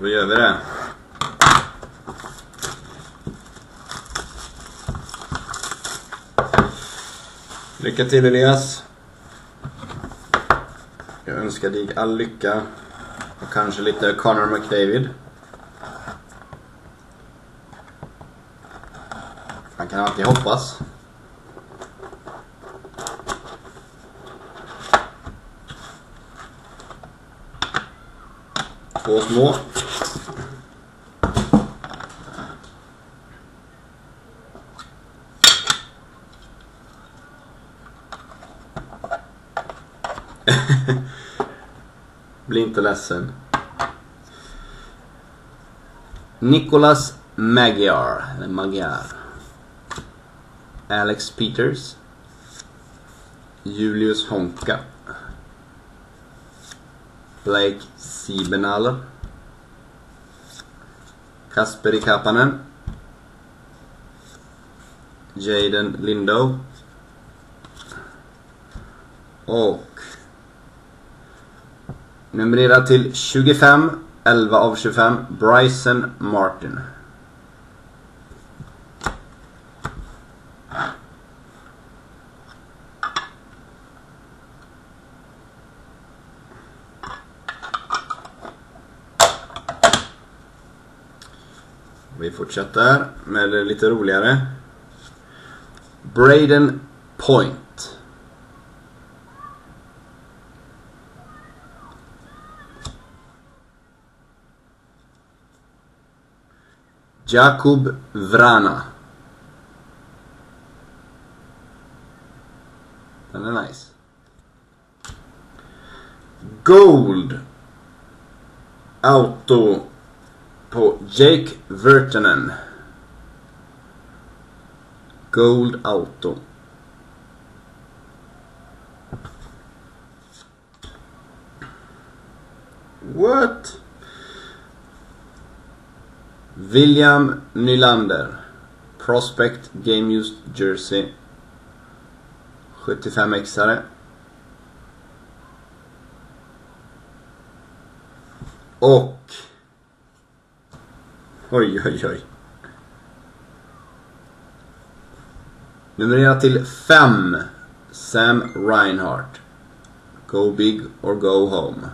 Då gör vi det. Lycka till Elias. Jag önskar dig all lycka. Och kanske lite Connor McDavid. Man kan alltid hoppas. Två små. Bli inte ledsen. Nicolas Magyar, eller Magyar. Alex Peters. Julius Honka. Blake Siebenaler. Kasperi Kapanen. Jaden Lindow. Och numrerad till 25, 11 av 25, Bryson Martin. Vi fortsätter med det lite roligare. Braden Point. Jakub Vrana. Den är nice. Gold. Auto på Jake Virtanen. Gold Auto. What? William Nylander. Prospect Game Used Jersey. 75-exare. Och... Oj, oj, oj. Numrera till 5. Sam Reinhardt. Go big or go home.